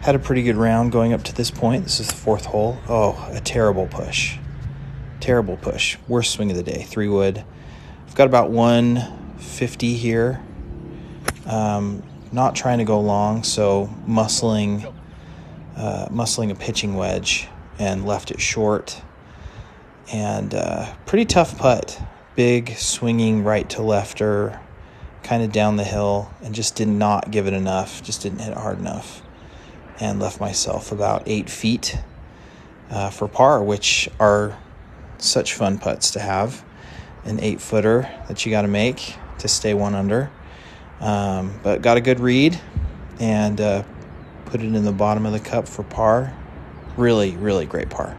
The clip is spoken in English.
Had a pretty good round going up to this point. This is the fourth hole. Oh, a terrible push. Terrible push. Worst swing of the day. Three wood. I've got about 150 here. Um, not trying to go long, so muscling, uh, muscling a pitching wedge and left it short. And uh, pretty tough putt. Big swinging right to lefter, kind of down the hill, and just did not give it enough. Just didn't hit it hard enough and left myself about eight feet uh, for par, which are such fun putts to have. An eight footer that you got to make to stay one under. Um, but got a good read and uh, put it in the bottom of the cup for par. Really, really great par.